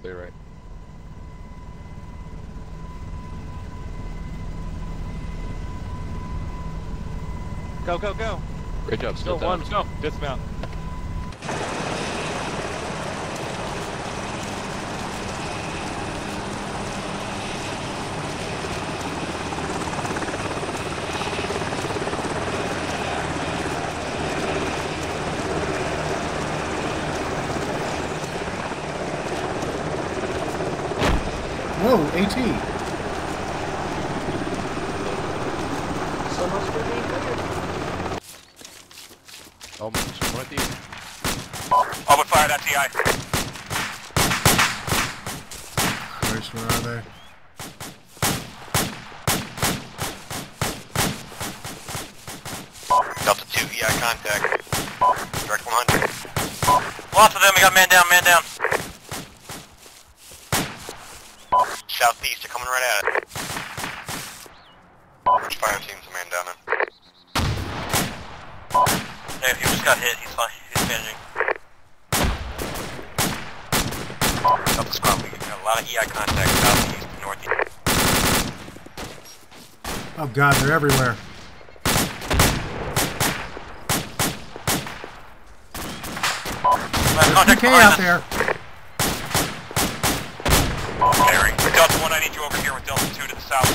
Clear right. Go, go, go. Great job, still one, down. go. Dismount. Whoa, AT. So much for being cleared. Oh, my, one at the Open fire at TI. Christ, where are they? Delta 2, EI contact. Direct 100. Lots of them, we got man down, man down. Southeast, they're coming right at it. Which fire team's the man down in? Hey, he just got hit, he's fine, he's managing. Delta squad, we got a lot of EI contact, southeast and northeast. Oh god, they're everywhere. There's PK out there. Larry. Delta 1, I need you over here with Delta 2 to the south.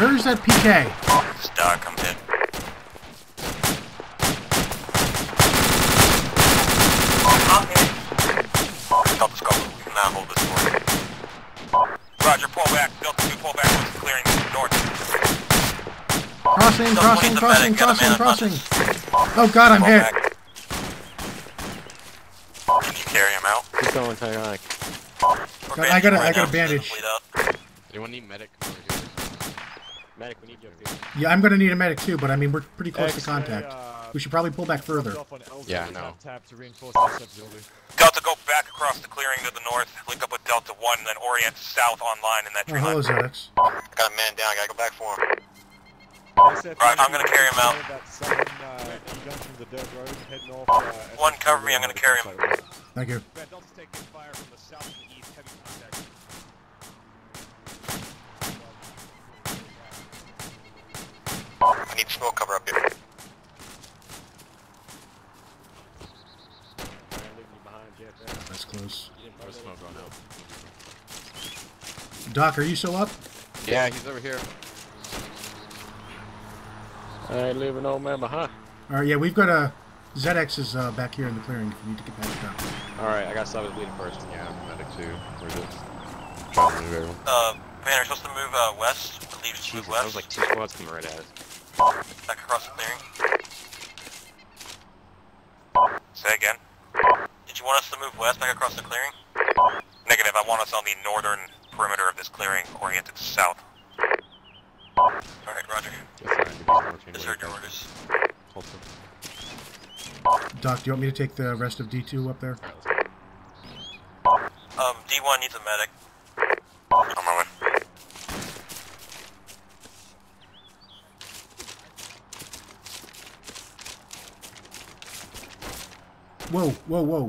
Where is that PK? Stuck, I'm hit. I'm hit. Delta Skull, we can now hold this fort. Roger, pull back. Delta 2, pull back towards the clearing north. Crossing, Delta crossing, 20's a crossing, got a man crossing, unconscious. crossing. Oh god, I'm Pull hit. Can you carry him out? Keep going, Tyronic. I got a, I bandaging I gotta now, so he doesn't bandage. Anyone need medic? Medic, we need you up here. Yeah, I'm gonna need a medic too, but I mean, we're pretty close to contact. uh, We should probably pull back further. dropped off on Elgin. Yeah, I We know. have to reinforce the sub-building. Delta, go back across the clearing to the north, link up with Delta 1, then orient south online in that Oh, tree hello, line. Zedix. Got a man down, I gotta go back for him. SF, Right, I'm gonna carry him out. That uh, junction of the dirt road off. Uh, One, cover me, I'm gonna carry him. Thank you. Red Delta's taking fire from the south and the east, heavy contact. I need smoke cover up here. Alright, leaving you behind, JFX. That's close. You didn't There's murder smoke going out. Doc, are you still up? Yeah, he's over here. I ain't leaving no man behind. All right, yeah, we've got a ZX is uh, back here in the clearing. If you need to get back down. Alright, I gotta stop his bleeding first. Yeah, I'm medic too. Where's it? Trying to move everyone. Uh, Banner, supposed to move uh, west. I believe it's Jesus, move that was like two squads coming right at us. Back across the clearing. Say again. Did you want us to move west back across the clearing? Negative. I want us on the northern perimeter of this clearing, oriented south. Alright, roger. Yes, I did marching Just right heard your back. orders. Doc, do you want me to take the rest of D2 up there? Alright, let's go. Um, D1 needs a medic. On my way. Whoa, whoa, whoa.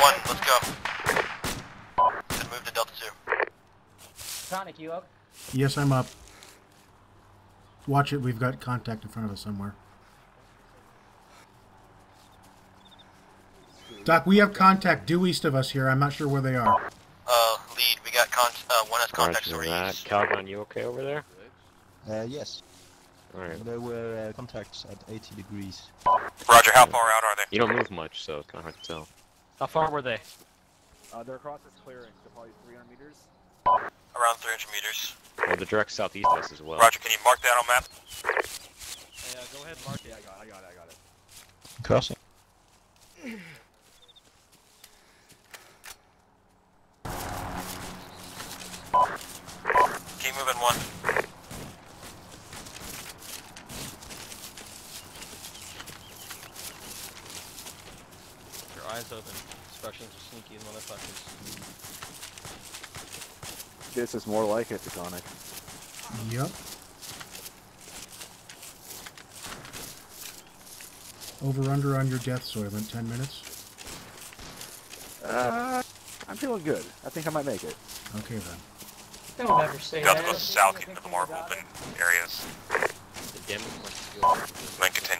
One, let's go. And move to Delta 2. Sonic, you up? Yes, I'm up. Watch it. We've got contact in front of us somewhere. Doc, we have contact due east of us here. I'm not sure where they are. Uh, lead, we got con- uh, one has contacts Roger over that. east. Calgon, you okay over there? Uh, yes, Alright. there were uh, contacts at 80 degrees. Roger, how far out are they? You don't move much, so it's kinda hard to tell. How far were they? Uh, they're across this clearing, so probably 300 meters. Around 300 meters. Well, the direct southeast of us as well. Roger, can you mark that on map? Yeah, go ahead, Mark. Yeah, I got, it, I got it, I got it. Crossing. Keep moving one. Your eyes open. Instructions are sneaky and motherfuckers. This is more like it, Sonic. Yep. Over under on your death, so I went 10 minutes. Uh, I'm feeling good. I think I might make it. Okay then. Don't ever say You have that. to go south into the more open areas, The dim must good. then continue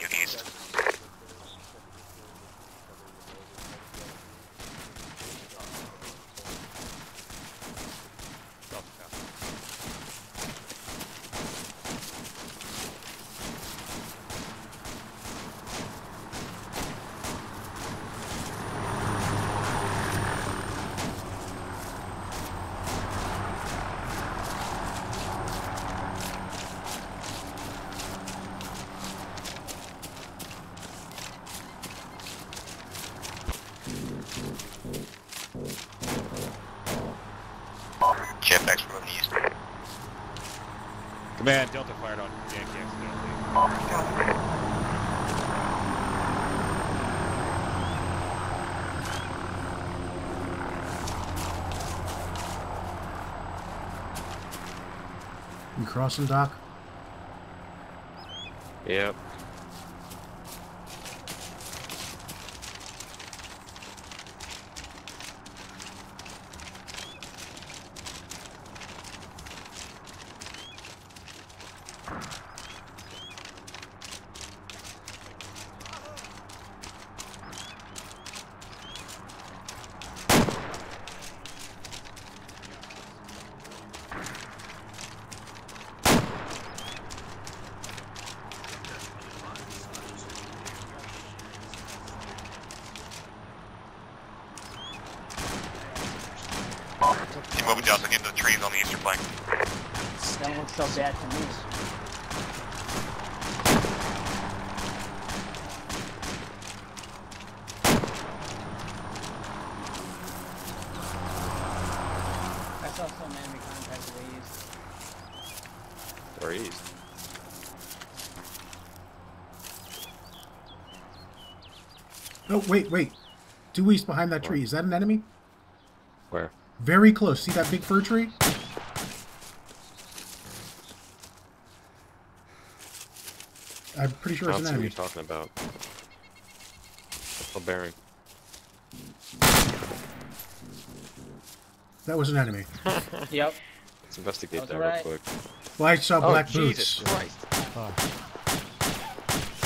Command, Delta fired on Yankee accidentally. You crossing, Doc? Yep. Moving down to get into the trees on the eastern flank. Don't look so bad to me. I saw some enemy contact to the east. Or east. Oh, wait, wait. Two east behind that tree. Is that an enemy? Where? Very close. See that big fir tree? I'm pretty sure it's an see what enemy. you're talking about. A bearing. That was an enemy. Yep. Let's investigate That's that right. real quick. Well, I saw Oh, black Jesus boots. Christ.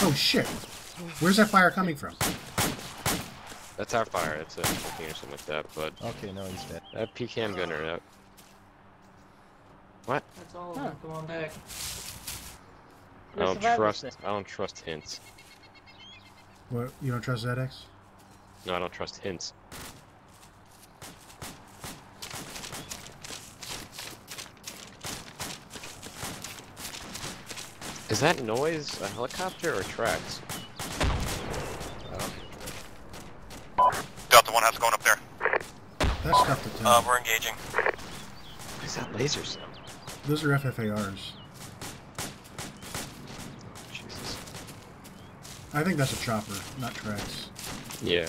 Oh shit! Where's that fire coming from? That's our fire. It's a looking or something like that. But Okay, no, he's dead. that PKM gunner, that. What? That's all. Huh. Come on back. I don't trust. I don't trust hints. What? You don't trust ZX? No, I don't trust hints. Is that noise a helicopter or tracks? Delta 1, how's it going up there? That's tough to tell. Uh, we're engaging. What is that laser sound? Those are FFARs. Jesus. I think that's a chopper, not tracks. Yeah.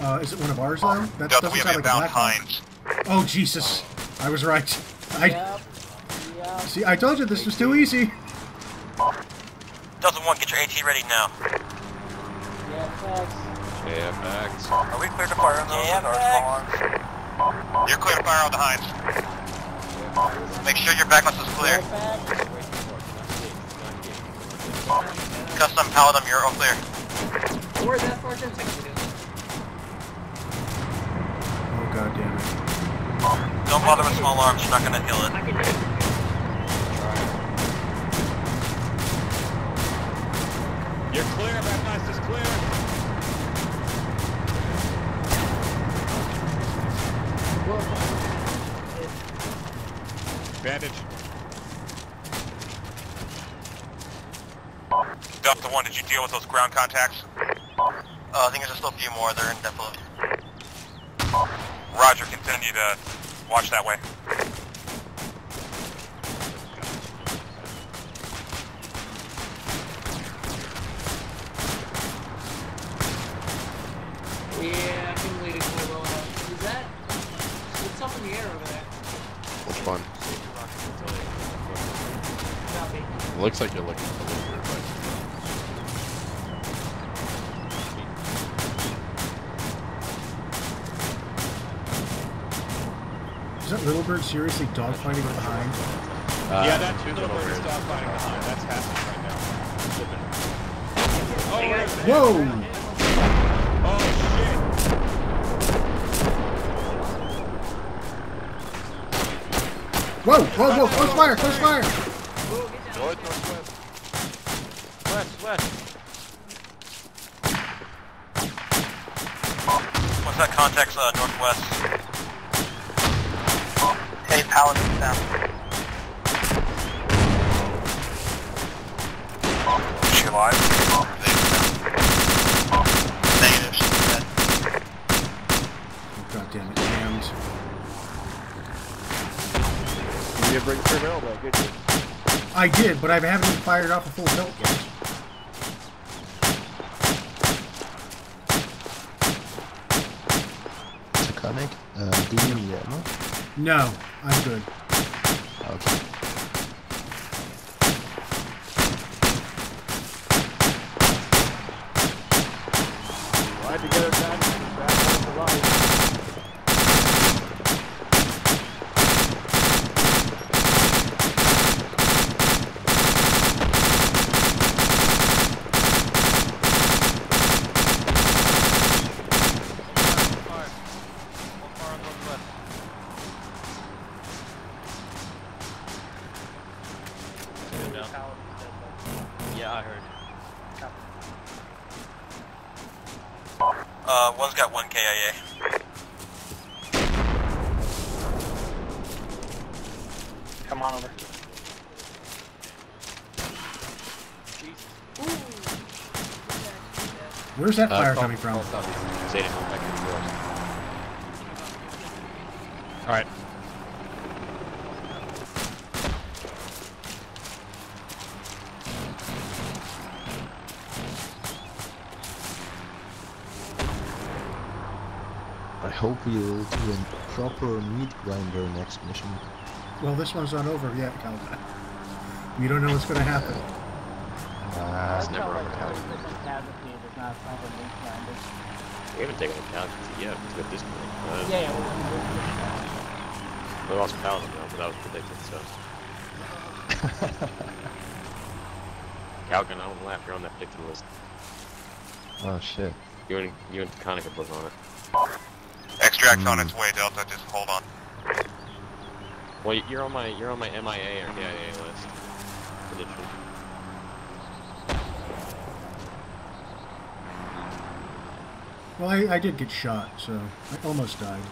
Uh, is it one of ours though? That Delta, doesn't we have sound like a inbound black hawk. Hinds. Oh Jesus! I was right. I Yep. Yep. see. I told you this was too easy. Delta 1, get your AT ready now. Yeah, thanks. Are we clear to fire on those? Yeah, or thanks. small? You're clear to fire on the Hinds. Make sure your backlist is clear. Yeah, thanks. Custom Paladin, you're all clear. Where's that fortune? Oh god damn it! Don't bother with small arms, you're not gonna heal it. Deal with those ground contacts? Uh, I think there's still a few more. They're in definitely. Roger, continue to watch that way. Yeah, I can lead it quite well enough. Is that... What's up in the air over there? Which one? Copy. Looks like you're looking Is little bird seriously dogfighting behind? Uh, yeah, that two little little bird is birds. dogfighting behind. That's happening right now. Oh, Hey, Whoa! Oh, shit. Whoa! Whoa! Whoa! Close fire! Close fire! Whoa, get down. North, northwest. West, west. What's that context, uh, northwest? Hey, Paladin down. Is she alive? Negative, she's dead. Oh, God damn it! Jammed. You didn't bring your barrel back, did you? I did, but I haven't even fired off a full tilt yet. Taconic, uh, do you need ammo? No, I'm good. Okay. Ride together, guys. Back to life. Fire. One far on northwest. Good down. Yeah, I heard. Uh, one's got one KIA. Come on over. Where's that Uh, fire call- coming from? call southeast. Zeta, come back to the forest. Alright. I hope we'll do a proper meat grinder next mission. Well, this one's not over yet, Calvin. We don't know what's going to happen. Uh, It's never over count. We haven't taken a casualty yet at this point. Uh, Yeah, yeah, we're, We lost Paladin though, but that was predicted, so. Calgon, I don't laugh, you're on that predicted list. oh shit. You and you and Konica both on it. Extract's on Hmm. its way, Delta. Just hold on. Well, you're on my you're on my MIA or KIA list. Prediction. Well, I, I did get shot, so I almost died.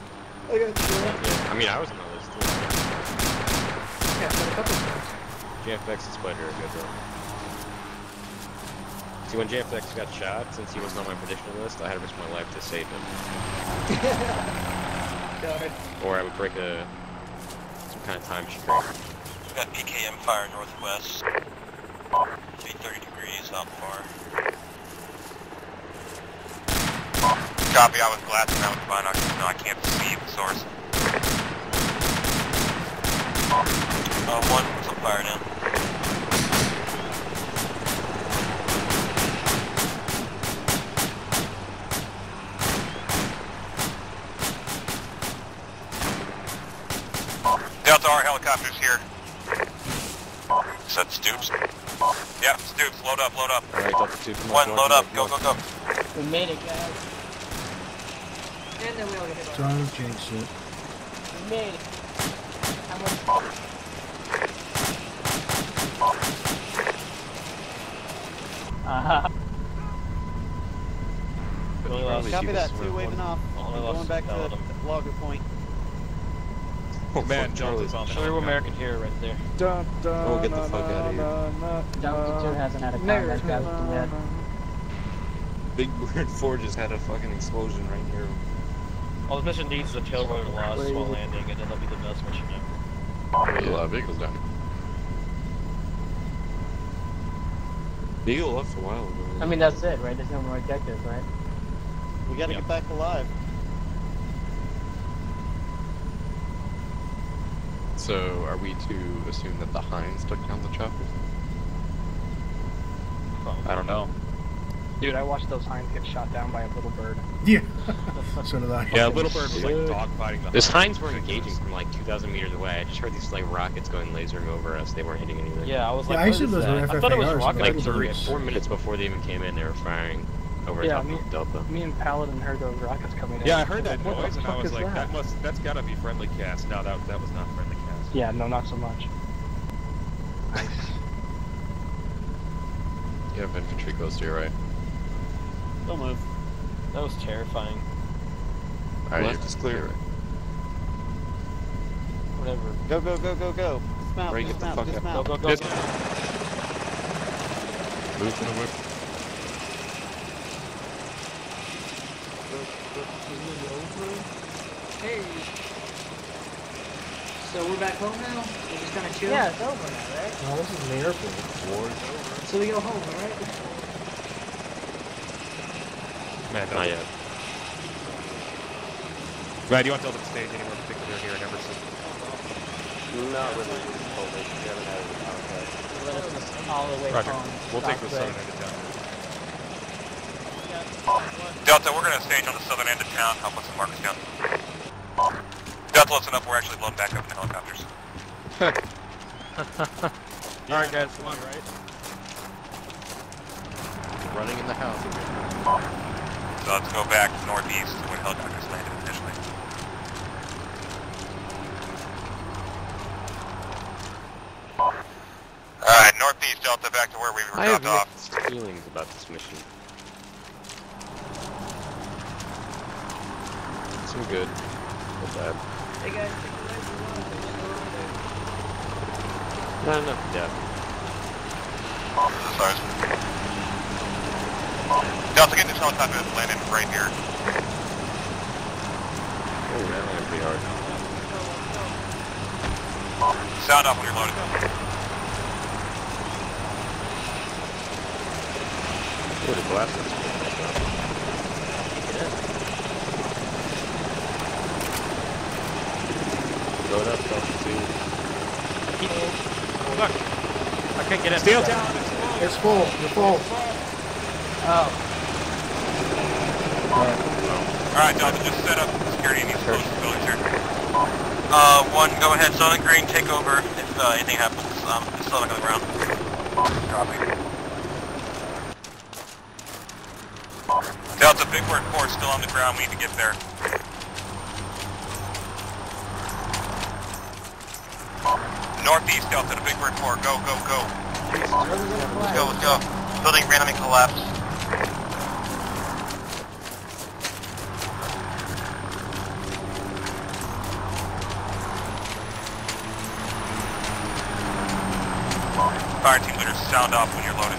I got shot. Yeah, I mean, I was on the list too. yeah, but a couple times. JFX and Spider are good though. See, when JFX got shot, since he wasn't on my prediction list, I had to risk my life to save him. Got. Or I would break a some kind of time streak. We've got PKM fire northwest. 330 degrees, not far. Copy, I was blasting out with binoculars. No, I can't see the source. Uh, one on fire now. Delta R helicopters here. Said Stoops. Yeah, Stoops, load up, load up. Alright, Delta 2, come on. One, come load up, go, come go, go. We made it, guys. And then we all get hit by Don't jinx it. We made it. How much? Uh-huh. But you probably Copy that, us two waving off. Only I'm going back to Paladin. logger point. Oh man, Jones is on the Show your. American hero right there. Dun, dun, oh, get the fuck out of here. Donkey 2 hasn't had a contact casualty yet. Big Bird 4 just had a fucking explosion right here. All this mission needs is a tailrotor loss while landing, and then that'll be the best mission ever. There's a lot of vehicles down. Beagle left a while ago. I mean, that's it, right? There's no more objectives, right? We gotta Yep. get back alive. So, are we to assume that the Hinds took down the choppers? Probably. I don't know. Dude, I watched those Hinds get shot down by a little bird. Yeah. so did I. Yeah, a Little Bird was like Shit. dogfighting the. Those Huns. Hinds were engaging from like 2,000 meters away. I just heard these like rockets going lasering over us. They weren't hitting anything. Yeah, I was Yeah, like, I what assumed is those were? I thought it was rockets. Like three, four minutes before they even came in, they were firing over Yeah, top me- of Delta. Me and Paladin heard those rockets coming in. Yeah, I heard that noise and I was like, that? that must, that's gotta be friendly cast. No, that that was not friendly cast. Yeah, no, not so much. Nice. You have infantry close to your right. Don't move. That was terrifying. Alright, Left you're- is clear. you're right. Whatever. Go, go, go, go, go. Dismount, Ray, get the dismount, fuck out. Go, dismount. go, go. This- Move to the whip. Hey. So we're back home now? We're just kind of chill? Yeah, it's over now, right? Oh, this is an airport. War is over. So we go home, alright? Man, Not don't. yet. Brad, do you want Delta to stage anywhere particular here in Emerson? Not really. We haven't had any contact. Let us just all the way Roger. home. We'll take the southern end of town. Delta, we're gonna stage on the southern end of town. I'll put some markers down. Delta, listen up. We're actually loading back up in helicopters. Alright, guys, come on, right? Running in the house again. So let's go back northeast to where helicopters landed initially. Alright, northeast Delta, back to where we were I have dropped off. mixed feelings about this mission. Some good, but bad. Hey guys, Not enough depth. Sorry. Delta, get this helicopter that's landing right here. Oh, that landed pretty hard. Sound off when you're loaded. The glass is Go it up, Delta 2. Look, I can't get in. Steel down! It's full. You're full. Oh, Alright, Delta, just set up security in these close buildings here. Uh, one, go ahead, Southern Green, take over if uh, anything happens. Um, Southern on the ground. Copy. Delta, Big Bird 4 is still on the ground. We need to get there. Northeast Delta to Big Bird 4. Go, go, go. Let's go, let's go. Building randomly collapse. Fire team leaders, sound off when you're loaded.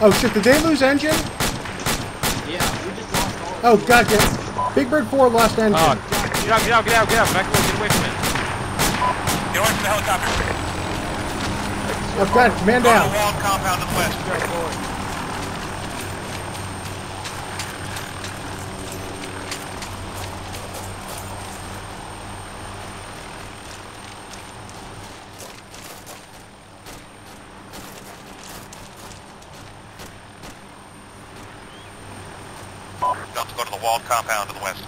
Oh shit, did they lose engine? Yeah, we just lost all Oh god damn. Big Bird 4 lost engine. oh, get out, get out, get out, get out, back away, get away from it. Get away from the helicopter. oh god, man Go to down. the walled compound to the west. Delta, go to the walled compound to the west.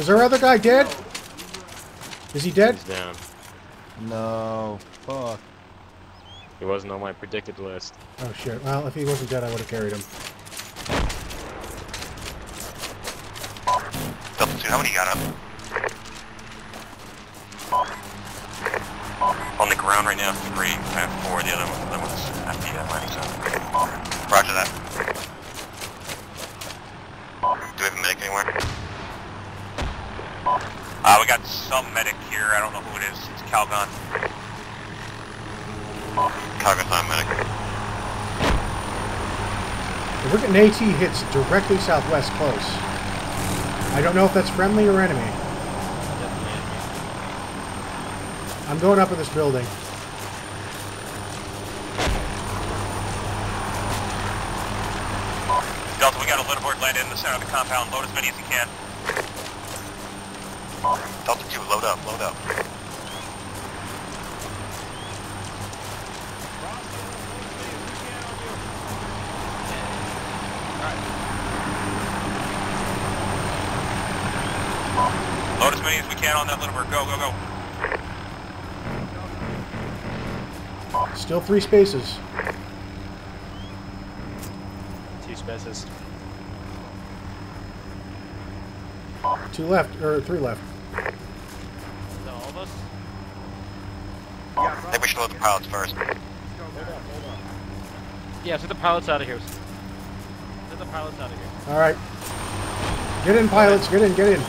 Is our other guy dead? Is he dead? He's down. No. Fuck. He wasn't on my predicted list. Oh shit. Well, if he wasn't dead, I would have carried him. Delta 2, how many got up? On the ground right now, three. I have four. The other one, Uh, we got some medic here. I don't know who it is. It's Calgon. Cognizant medic. We're getting AT hits directly southwest close. I don't know if that's friendly or enemy. I'm going up in this building. Delta, we got a Little Bird landed in the center of the compound. Load as many as you can. Delta 2, load up, load up. Load as many as we can on that Little Bird. Go, go, go. Still three spaces. Two spaces. Two left, or three left. I think we the pilots first. Yeah, get the pilots out of here. Get the pilots out of here. All right. Get in, pilots. Get in, get in.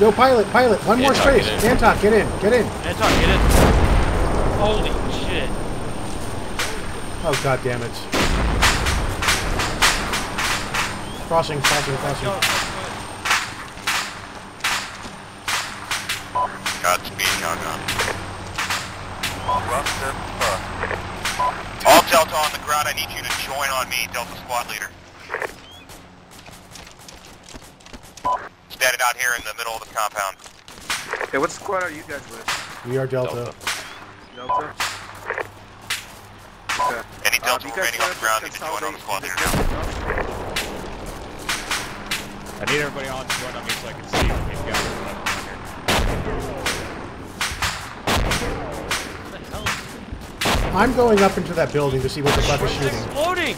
Go, pilot, pilot. One more Anton, space. get in. Anton, get in, get in. Anton, get in. Holy shit. Oh, god damn it. Crossing, crossing, crossing. Godspeed, Shotgun. All Delta on the ground, I need you to join on me, Delta Squad Leader. Standing out here in the middle of the compound. Hey, what squad are you guys with? We are Delta. Delta? Okay. Any Uh, Delta you guys remaining on the ground need to join on the squad leader now. I need everybody on to join on me so I can see what we've got going on here. What the hell? I'm going up into that building to see what the fuck is shooting. Exploding!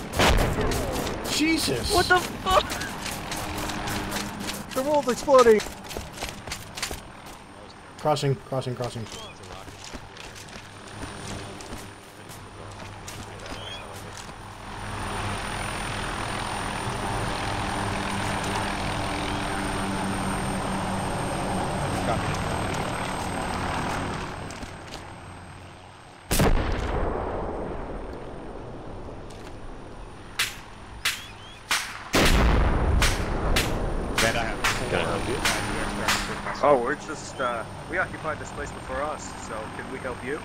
Jesus! What the fuck? The world's exploding! Crossing, crossing, crossing. Man, I have Can I help you? Oh, we're just, uh, we occupied this place before us, so can we help you?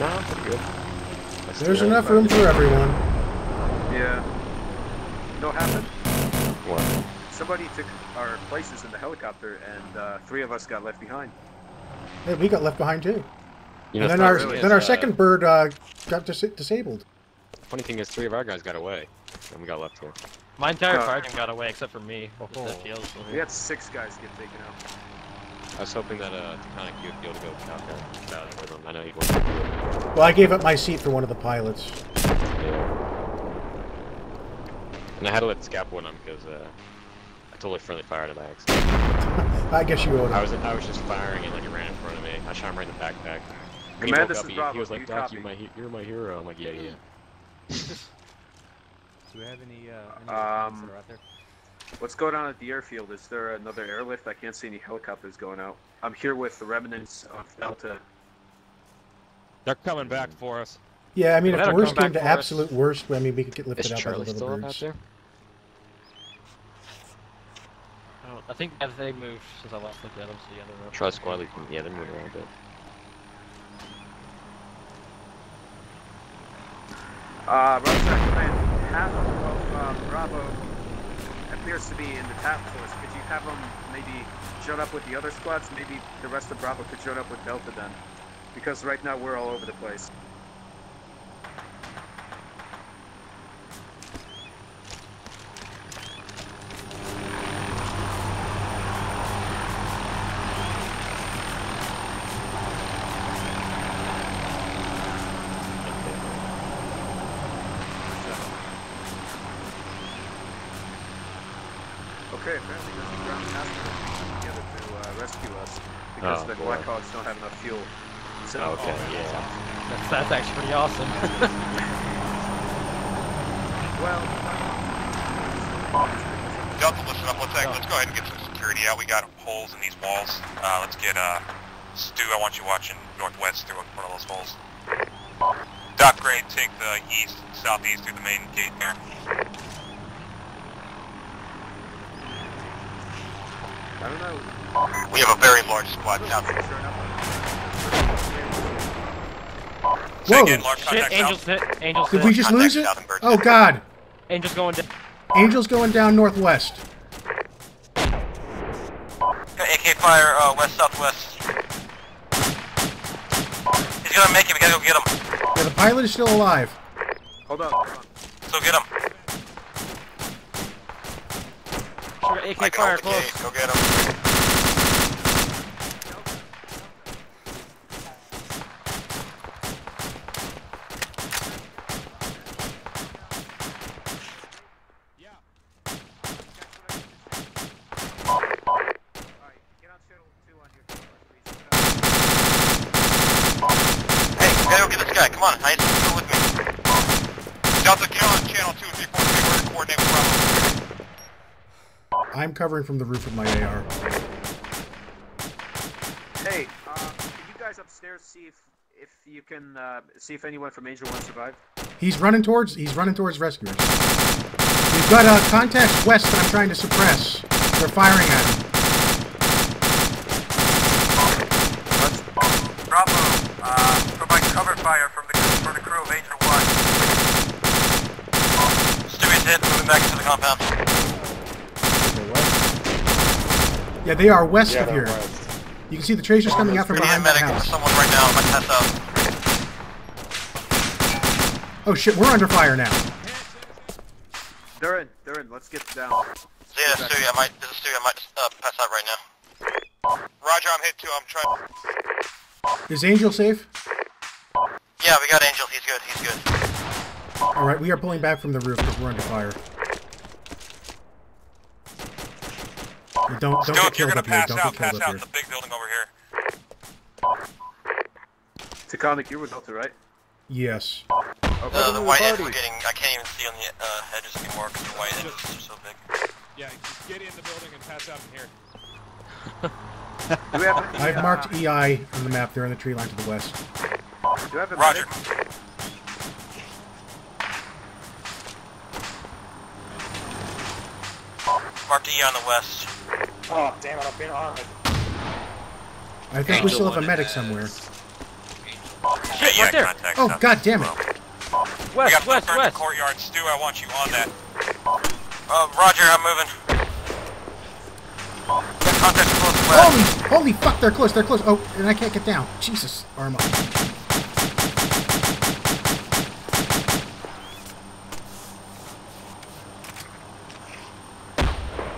No, I'm good. I still There's enough room for everyone. Yeah. You know what happened? What? Somebody took our places in the helicopter, and uh, three of us got left behind. Hey, we got left behind too. You know, and then our funny thing then our uh, second bird uh, got dis- disabled. Funny thing is, three of our guys got away, and we got left here. My entire Uh, fire team got away except for me. Oh. That feels We had six guys get taken out. I was hoping that uh, Taconic you'd be able to go out there uh, with him. I know he'd want to do it. Well, I gave up my seat for one of the pilots. Yeah. And I had to let Scap win him because uh, I totally friendly fired him by accident. I guess you would. I was I was just firing and like it ran in front of me. I shot him right in the backpack. When he Command, woke this up, is he, Bravo. he was like, you Doc, copy? you my he- you're my hero. I'm like, yeah, yeah. Do we have any, uh, Um, that are out there? What's going on at the airfield? Is there another airlift? I can't see any helicopters going out. I'm here with the remnants of Delta. They're coming back for us. Yeah, I mean, if the worst came to back for us. absolute worst, I mean, we could get Is lifted out by the Charlie little still up out there? I, I think I they moved since I last looked at them, so yeah, they're up. Try squad lead. Yeah, they're moving around a bit. Uh, Roger, Command, half of uh, Bravo appears to be in the task force. Could you have them maybe join up with the other squads? Maybe the rest of Bravo could join up with Delta then. Because right now we're all over the place. Okay, apparently there's a ground task force coming together to uh, rescue us. Because Oh, the boy. Blackhawks don't have enough fuel. So, Okay, yeah. That's, that's actually pretty awesome. well, Delta, listen up one second. Let's go ahead and get some security security out. We got holes in these walls. Uh, let's get uh, Stu. I want you watching northwest through one of those holes. Doc Gray, take the east, southeast through the main gate there. I don't know. We have a very large squad south. Sure enough. Say Whoa. again, Shit, Angels south. hit. Angels Did hit. we just lose it? Contact south in Oh God! Angels going down. Angel's going down northwest. AK fire, uh, west southwest. He's gonna make it. We gotta go get him. Yeah, the pilot is still alive. Hold on. Hold on. So get him. Sugar AK fire close. Go get him. Alright, get on channel 2 on your phone, please. Hey, we gotta go get this guy. Come on, Heist. Come with me. Delta, get on channel 2 343. We're to coordinate with Bravo. I'm covering from the roof with my AR. Hey, uh, can you guys upstairs see if if you can uh, see if anyone from Angel One survived? He's running towards. He's running towards rescuers. We've got uh, contacts west that I'm trying to suppress. They're firing at him. Bravo, uh, provide cover fire from the, from the crew of Angel 1. Stewie's hit, moving back into the compound. Yeah, they are west Yeah, of here. west. You can see the tracers coming out from We need a behind my medic, house. someone right now, might pass out. Oh shit, we're under fire now. They're in. They're in. Let's get down. So yeah, Stewie, I might, this is Stewie, I might uh, pass out right now. Roger, I'm hit too, I'm trying. Is Angel safe? Yeah, we got Angel, he's good, he's good. All right, we are pulling back from the roof because we're under fire. Don't don't Stu, get if you're killed gonna up here. pass Don't out, pass out up in here. the big building over here. Taconic, you were Delta, right? Yes. Okay. Uh, the white edge we're getting, I can't even see on the uh, edges anymore because the white edges are so big. Yeah, just get in the building and pass out in here. Do we have I've uh, marked EI on the map. They're in the tree line to the west. Do we have a Roger. medic? Mark E on the west. Oh, damn it, I'm being armored. I think we still have a medic somewhere. Shit, yeah, right there. contact Oh south. god damn it! We West, got west, west. Courtyard. Stu, I want you on that. Uh, Roger, I'm moving. Contact close west. Holy holy fuck! They're close. They're close. Oh, and I can't get down. Jesus, Arma.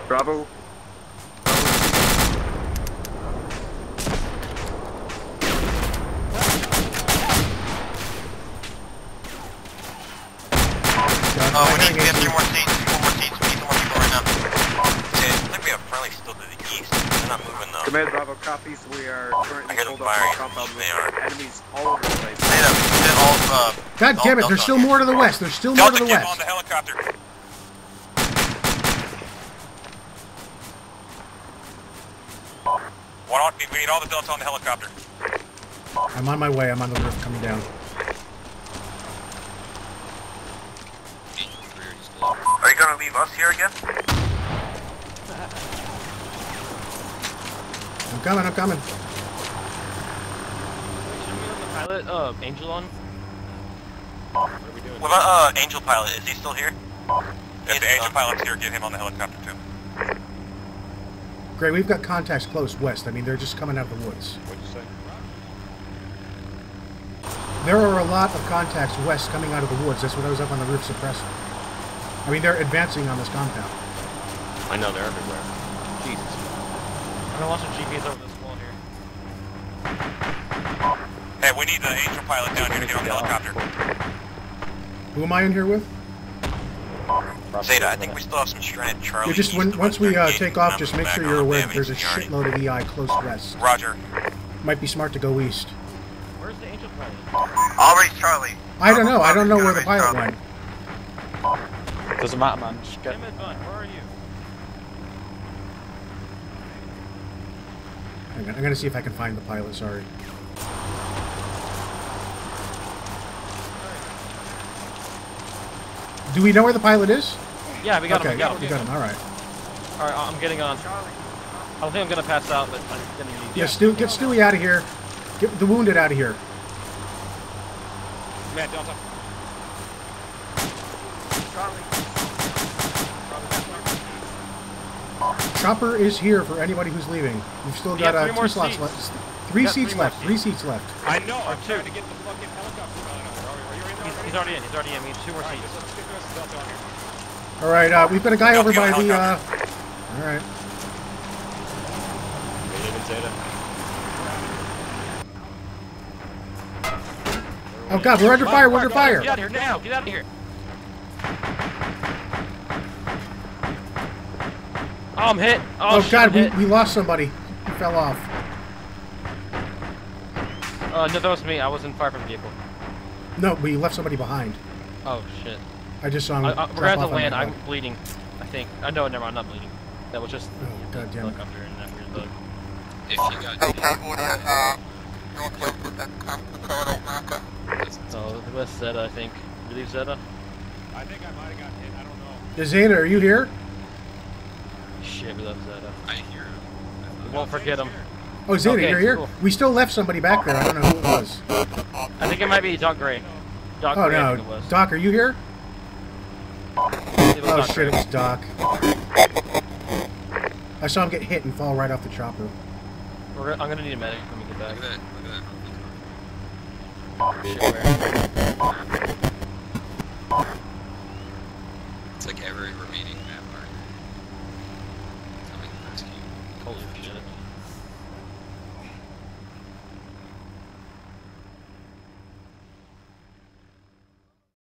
Bravo. Oh, we need to get three more seats. Four more seats. We need some more people right now. Okay, I think we have friendly still to the east. They're not moving though. Command Bravo copies. We are currently pulled up to compound with enemies all over the place. Say that. We all uh, God damn it! There's still more to the west. There's still more to Delta, the get on west. the helicopter. One on, we need all the Delta on the helicopter. I'm on my way. I'm on the roof coming down. Are you gonna leave us here again? I'm coming. I'm coming. Shouldn't we let the pilot, uh, Angel on? What are we doing? What about uh, Angel Pilot? Is he still here? If the Angel Pilot's here, get him on the helicopter too. Great. We've got contacts close west. I mean, they're just coming out of the woods. What'd you say? There are a lot of contacts west coming out of the woods. That's what I was up on the roof suppressing. I mean, they're advancing on this compound. I know they're everywhere. Jesus. I'm gonna launch some GPS over this wall here. Hey, we need the Angel Pilot down here to get on the helicopter. Who am I in here with? Zeta, I think we still have some stranded Charlie. Yeah, just when, once we uh, take off, just make sure you're aware that there's a shitload of EI close west. Roger. Might be smart to go east. Where's the Angel pilot? Already Charlie. I don't know. I don't know where the pilot went. Doesn't matter, man. Just get. Damn it, Bun, where are you? Hang on, I'm gonna see if I can find the pilot. Sorry. Do we know where the pilot is? Yeah, we got okay, him. We got him. we got him. All right. All right, I'm getting on. I don't think I'm gonna pass out, but I'm gonna need. Yeah, Stu, get Stewie out of here. Get the wounded out of here. Man, Delta. Chopper is here for anybody who's leaving. We've still We got have uh, three two more slots seats. left. Three We seats three more left. Three seats. seats left. I know. I'm two. trying to get the fucking helicopter going over. Are, are you in there He's, already? he's already in. He's already in. We need two more All right, seats. just let's get the rest of Delta on here. All right, uh, we've got a guy over by the. Uh, all right. We live in Zeta. Oh God, we're under fire. We're under Get fire. out of here now! Get out of here! Oh, I'm hit. Oh, Oh shit, God, we, hit. we lost somebody. He fell off. Uh, no, that was me. I wasn't far from the vehicle. No, we left somebody behind. Oh shit. I just saw him. I, I, we're gonna have to land. I'm bleeding. I think. I know. Never mind. I'm not bleeding. That was just Oh, God damn it. helicopter and that weird bug. If you got Oh, West Zeta, I think. Believe Zeta. I think I might have got hit. I don't know. Zeta, are you here? Shit, we left Zeta. I hear him. We won't forget him. Oh, Zeta, Okay, you're here. cool. We still left somebody back there. I don't know who it was. I think it might be Doc Gray. Doc Oh Gray, I think it no, was. Doc, are you here? Oh Doc shit, Gray. it was Doc. I saw him get hit and fall right off the chopper. We're, gonna- I'm gonna need a medic when we get back. Look at that. Look at that. Shit, where? It's like every remaining